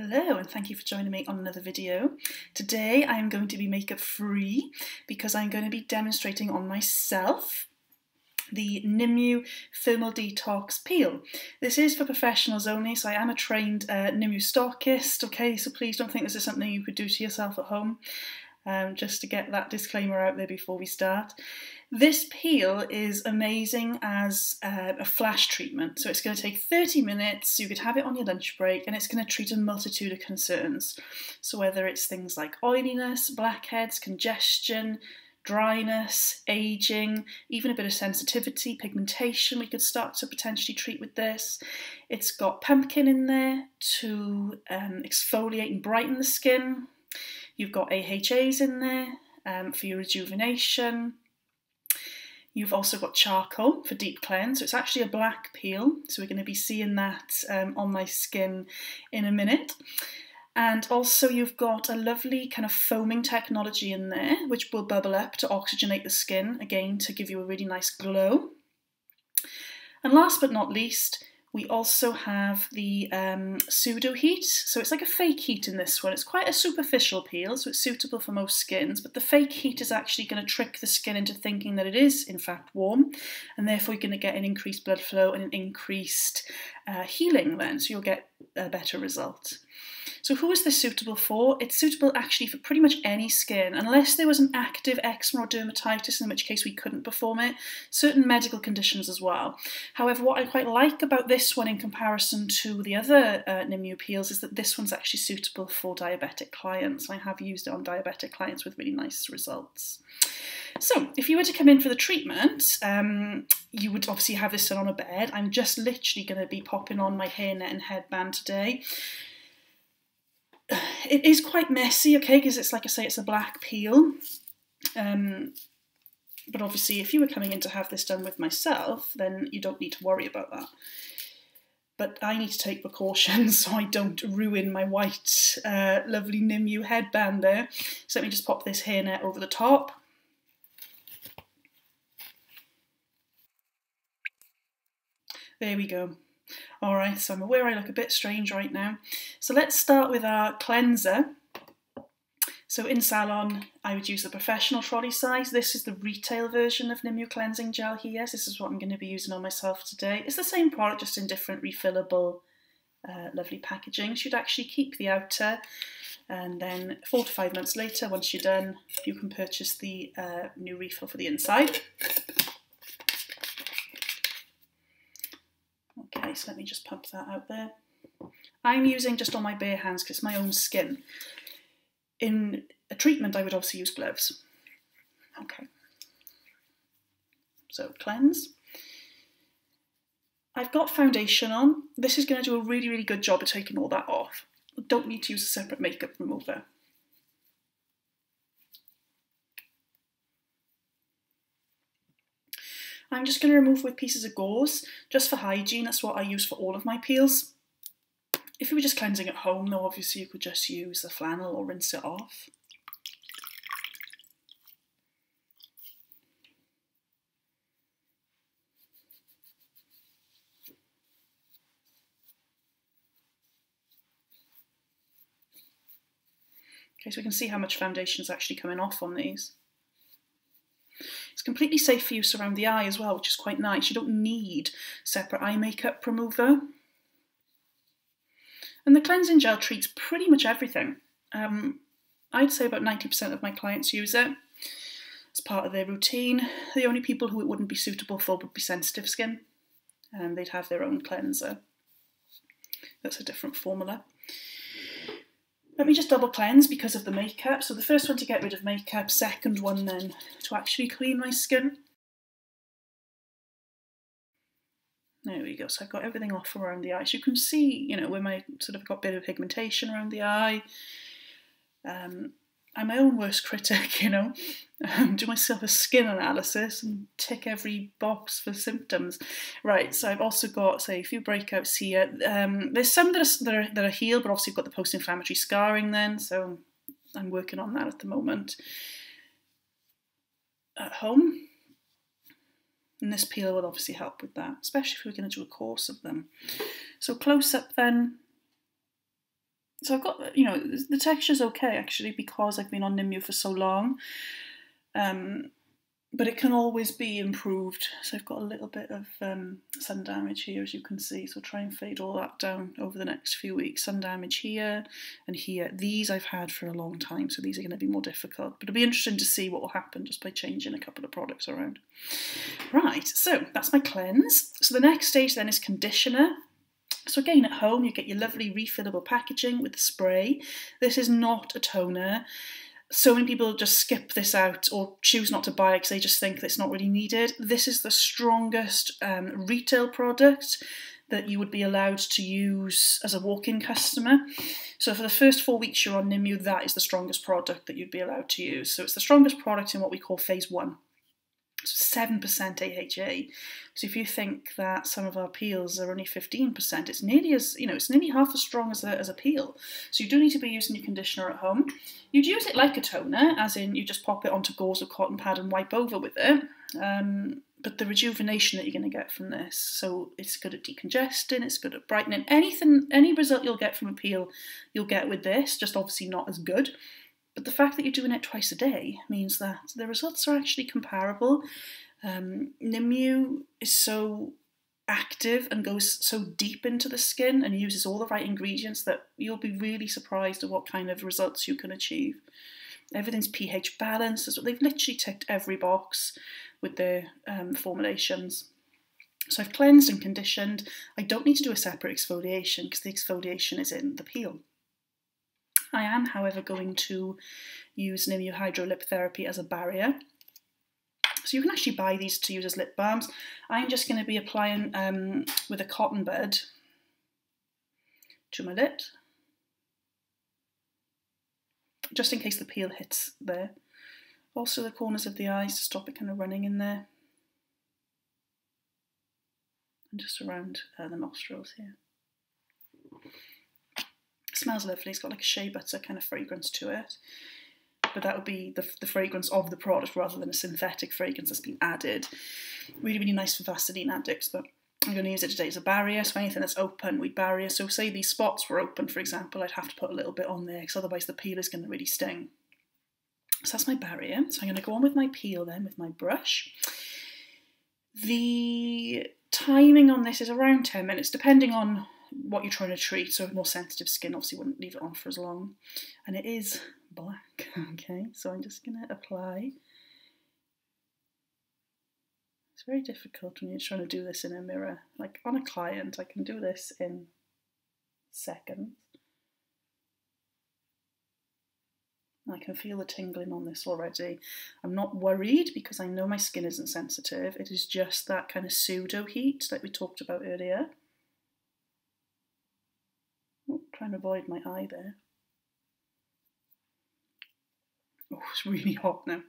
Hello and thank you for joining me on another video. Today I am going to be makeup free because I'm going to be demonstrating on myself the Nimue Thermal Detox Peel. This is for professionals only, so I am a trained uh, Nimue stockist, okay, so please don't think this is something you could do to yourself at home um, just to get that disclaimer out there before we start. This peel is amazing as uh, a flash treatment. So it's going to take 30 minutes, you could have it on your lunch break, and it's going to treat a multitude of concerns. So whether it's things like oiliness, blackheads, congestion, dryness, aging, even a bit of sensitivity, pigmentation we could start to potentially treat with this. It's got pumpkin in there to um, exfoliate and brighten the skin. You've got AHAs in there um, for your rejuvenation. You've also got charcoal for deep cleanse. So it's actually a black peel. So we're going to be seeing that um, on my skin in a minute. And also you've got a lovely kind of foaming technology in there, which will bubble up to oxygenate the skin, again, to give you a really nice glow. And last but not least, we also have the um, pseudo heat. So it's like a fake heat in this one. It's quite a superficial peel, so it's suitable for most skins, but the fake heat is actually going to trick the skin into thinking that it is in fact warm, and therefore you're going to get an increased blood flow and an increased uh, healing then, so you'll get a better result. So who is this suitable for? It's suitable actually for pretty much any skin, unless there was an active eczema or dermatitis, in which case we couldn't perform it, certain medical conditions as well. However, what I quite like about this one in comparison to the other uh, Nimue peels is that this one's actually suitable for diabetic clients. I have used it on diabetic clients with really nice results. So, if you were to come in for the treatment, um, you would obviously have this done on a bed. I'm just literally going to be popping on my hairnet and headband today it is quite messy, okay, because it's like I say, it's a black peel. Um, but obviously, if you were coming in to have this done with myself, then you don't need to worry about that. But I need to take precautions so I don't ruin my white, uh, lovely Nimue headband there. So let me just pop this hairnet over the top. There we go. Alright, so I'm aware I look a bit strange right now. So let's start with our cleanser. So in salon, I would use the professional trolley size. This is the retail version of Nimue Cleansing Gel here. This is what I'm going to be using on myself today. It's the same product, just in different refillable, uh, lovely packaging. You should actually keep the outer and then four to five months later, once you're done, you can purchase the uh, new refill for the inside. Let me just pump that out there. I'm using just on my bare hands because it's my own skin. In a treatment, I would obviously use gloves. Okay. So cleanse. I've got foundation on. This is going to do a really, really good job of taking all that off. Don't need to use a separate makeup remover. I'm just going to remove with pieces of gauze, just for hygiene, that's what I use for all of my peels. If you were just cleansing at home though, obviously you could just use the flannel or rinse it off. Okay, so we can see how much foundation is actually coming off on these. It's completely safe for use around the eye as well, which is quite nice. You don't need separate eye makeup remover. And the cleansing gel treats pretty much everything. Um, I'd say about 90% of my clients use it as part of their routine. The only people who it wouldn't be suitable for would be sensitive skin, and they'd have their own cleanser. That's a different formula. Let me just double cleanse because of the makeup. So the first one to get rid of makeup, second one then to actually clean my skin. There we go, so I've got everything off around the eyes. You can see, you know, where my sort of got a bit of pigmentation around the eye. Um, I'm my own worst critic, you know. Um, do myself a skin analysis and tick every box for symptoms. Right, so I've also got, say, a few breakouts here. Um, there's some that are, that are, that are healed, but obviously you've got the post-inflammatory scarring then, so I'm working on that at the moment. At home, and this peel will obviously help with that, especially if we're going to do a course of them. So close up then, so I've got, you know, the texture's okay actually because I've been on Nimue for so long. Um, but it can always be improved. So I've got a little bit of um, sun damage here, as you can see. So try and fade all that down over the next few weeks. Sun damage here and here. These I've had for a long time, so these are going to be more difficult. But it'll be interesting to see what will happen just by changing a couple of products around. Right, so that's my cleanse. So the next stage then is conditioner. So again, at home, you get your lovely refillable packaging with the spray. This is not a toner so many people just skip this out or choose not to buy it because they just think it's not really needed. This is the strongest um, retail product that you would be allowed to use as a walk-in customer. So for the first four weeks you're on Nimue, that is the strongest product that you'd be allowed to use. So it's the strongest product in what we call phase one. 7% AHA. So if you think that some of our peels are only 15%, it's nearly as, you know, it's nearly half as strong as a, as a peel. So you do need to be using your conditioner at home. You'd use it like a toner, as in you just pop it onto gauze or cotton pad and wipe over with it. Um, but the rejuvenation that you're going to get from this, so it's good at decongesting, it's good at brightening. Anything, any result you'll get from a peel, you'll get with this, just obviously not as good. But the fact that you're doing it twice a day means that the results are actually comparable. Um, Nimue is so active and goes so deep into the skin and uses all the right ingredients that you'll be really surprised at what kind of results you can achieve. Everything's pH balanced. They've literally ticked every box with their um, formulations. So I've cleansed and conditioned. I don't need to do a separate exfoliation because the exfoliation is in the peel. I am, however, going to use Nimue Hydro Lip Therapy as a barrier. So you can actually buy these to use as lip balms. I'm just going to be applying um, with a cotton bud to my lip, just in case the peel hits there. Also the corners of the eyes to stop it kind of running in there. And just around uh, the nostrils here smells lovely. It's got like a shea butter kind of fragrance to it. But that would be the, the fragrance of the product rather than a synthetic fragrance that's been added. Really, really nice for Vaseline addicts, but I'm going to use it today as a barrier. So anything that's open, we barrier. So say these spots were open, for example, I'd have to put a little bit on there because otherwise the peel is going to really sting. So that's my barrier. So I'm going to go on with my peel then with my brush. The timing on this is around 10 minutes, depending on what you're trying to treat. So more sensitive skin obviously wouldn't leave it on for as long. And it is black, okay? So I'm just to apply. It's very difficult when you're trying to do this in a mirror. Like on a client, I can do this in seconds. I can feel the tingling on this already. I'm not worried because I know my skin isn't sensitive. It is just that kind of pseudo heat that we talked about earlier. To avoid my eye there. Oh, it's really hot now.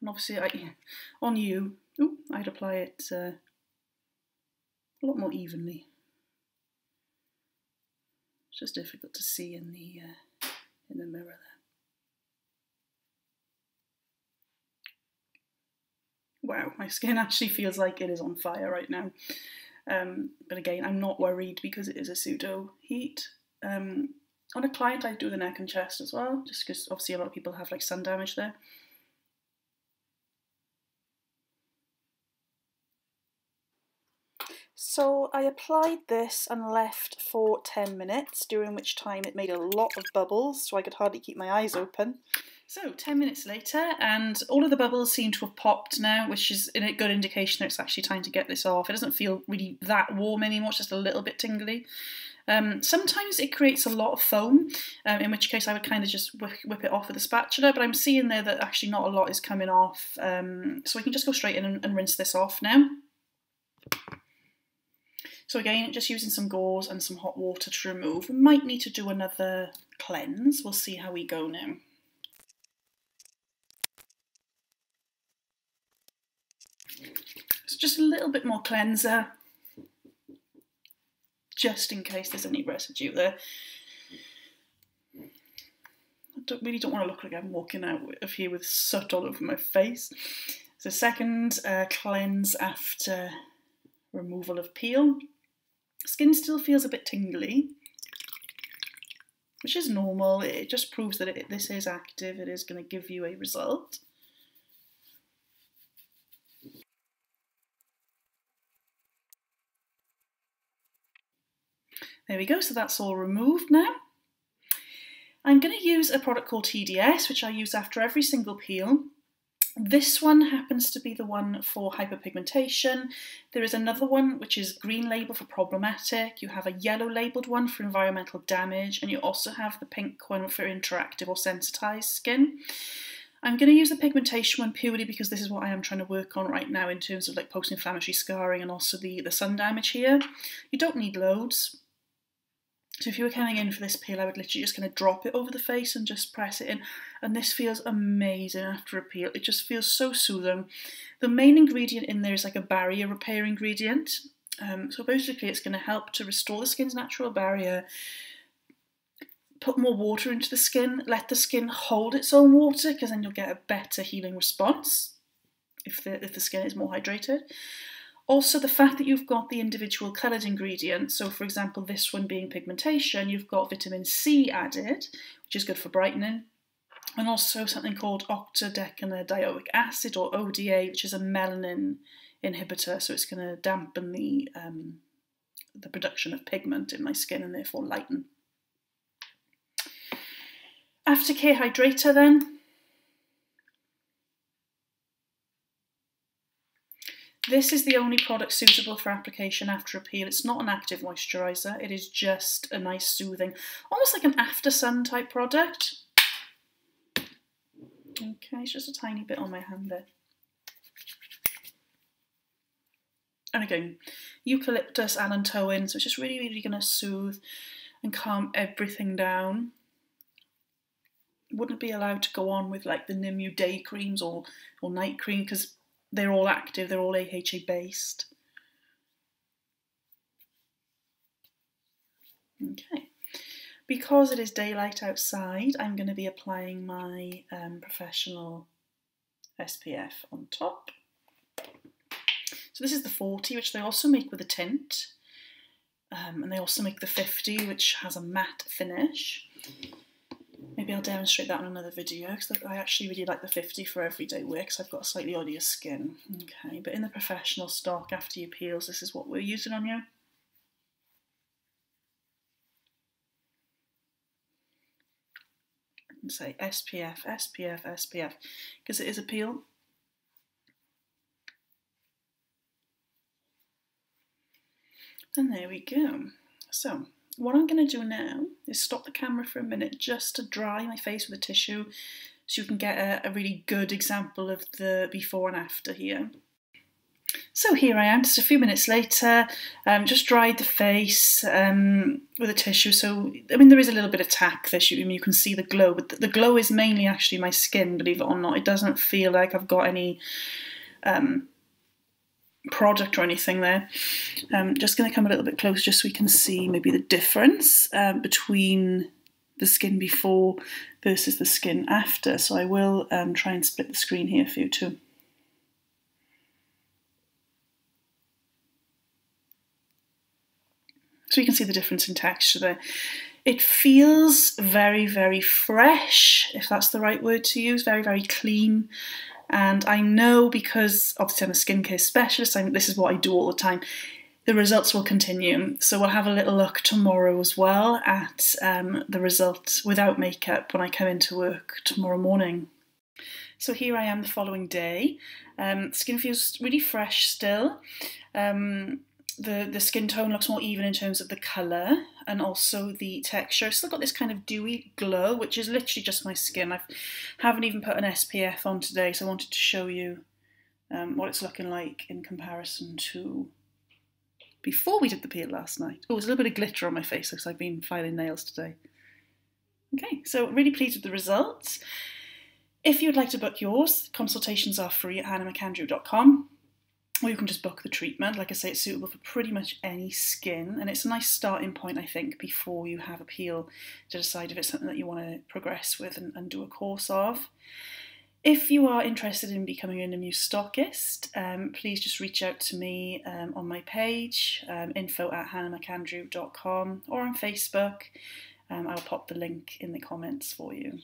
And obviously, I, on you, oh, I'd apply it uh, a lot more evenly. It's just difficult to see in the uh, in the mirror there. Wow, my skin actually feels like it is on fire right now. Um, but again, I'm not worried because it is a pseudo heat. Um, on a client, I do the neck and chest as well, just because obviously a lot of people have like sun damage there. So I applied this and left for 10 minutes, during which time it made a lot of bubbles, so I could hardly keep my eyes open. So 10 minutes later and all of the bubbles seem to have popped now, which is a good indication that it's actually time to get this off. It doesn't feel really that warm anymore, it's just a little bit tingly. Um, sometimes it creates a lot of foam, um, in which case I would kind of just whip, it off with a spatula, but I'm seeing there that actually not a lot is coming off, um, so we can just go straight in and, and rinse this off now. So again, just using some gauze and some hot water to remove. We might need to do another cleanse, we'll see how we go now. Just a little bit more cleanser, just in case there's any residue there. I don't, really don't want to look like I'm walking out of here with soot all over my face. So second uh, cleanse after removal of peel. Skin still feels a bit tingly, which is normal. It just proves that it, this is active. It is going to give you a result. There we go, so that's all removed now. I'm going to use a product called TDS, which I use after every single peel. This one happens to be the one for hyperpigmentation. There is another one which is green label for problematic. You have a yellow labelled one for environmental damage, and you also have the pink one for interactive or sensitized skin. I'm going to use the pigmentation one purely because this is what I am trying to work on right now in terms of like post-inflammatory scarring and also the, the sun damage here. You don't need loads. So if you were coming in for this peel, I would literally just kind of drop it over the face and just press it in. And this feels amazing after a peel. It just feels so soothing. The main ingredient in there is like a barrier repair ingredient. Um, so basically it's going to help to restore the skin's natural barrier, put more water into the skin, let the skin hold its own water because then you'll get a better healing response if the, if the skin is more hydrated. Also, the fact that you've got the individual coloured ingredients, so for example, this one being pigmentation, you've got vitamin C added, which is good for brightening, and also something called octadecanoic acid or ODA, which is a melanin inhibitor, so it's going to dampen the um, the production of pigment in my skin and therefore lighten. Aftercare hydrator then, This is the only product suitable for application after a peel. It's not an active moisturiser, it is just a nice soothing, almost like an after sun type product. Okay, it's just a tiny bit on my hand there. And again, eucalyptus, allantoin, so it's just really, really going to soothe and calm everything down. Wouldn't be allowed to go on with like the Nimue day creams or, or night cream because they're all active, they're all AHA based. Okay, because it is daylight outside, I'm going to be applying my um, professional SPF on top. So this is the 40, which they also make with a tint. Um, and they also make the 50, which has a matte finish. Maybe I'll demonstrate that in another video because I actually really like the 50 for everyday wear because I've got a slightly oilier skin. Okay, but in the professional stock after your peels, this is what we're using on you. And say SPF, SPF, SPF because it is a peel. And there we go. So what I'm going to do now is stop the camera for a minute just to dry my face with a tissue so you can get a, a really good example of the before and after here. So here I am, just a few minutes later, um, just dried the face um, with a tissue. So, I mean, there is a little bit of tack there, you, you can see the glow, but the glow is mainly actually my skin, believe it or not. It doesn't feel like I've got any um, product or anything there. Um, just going to come a little bit closer just so we can see maybe the difference um, between the skin before versus the skin after. So I will um, try and split the screen here for you too. So you can see the difference in texture there. It feels very, very fresh, if that's the right word to use, very, very clean. And I know because obviously I'm a skincare specialist, I'm, this is what I do all the time, the results will continue. So we'll have a little look tomorrow as well at um, the results without makeup when I come into work tomorrow morning. So here I am the following day. Um, skin feels really fresh still. Um, the, the skin tone looks more even in terms of the colour and also the texture. I've still got this kind of dewy glow, which is literally just my skin. I haven't even put an SPF on today, so I wanted to show you um, what it's looking like in comparison to before we did the peel last night. Oh, there's a little bit of glitter on my face because I've been filing nails today. Okay, so really pleased with the results. If you'd like to book yours, consultations are free at hannahmcandrew.com or you can just book the treatment. Like I say, it's suitable for pretty much any skin, and it's a nice starting point, I think, before you have a peel to decide if it's something that you want to progress with and, and do a course of. If you are interested in becoming a Nimue stockist, um, please just reach out to me um, on my page, um, info at hannahmcandrew.com, or on Facebook. Um, I'll pop the link in the comments for you.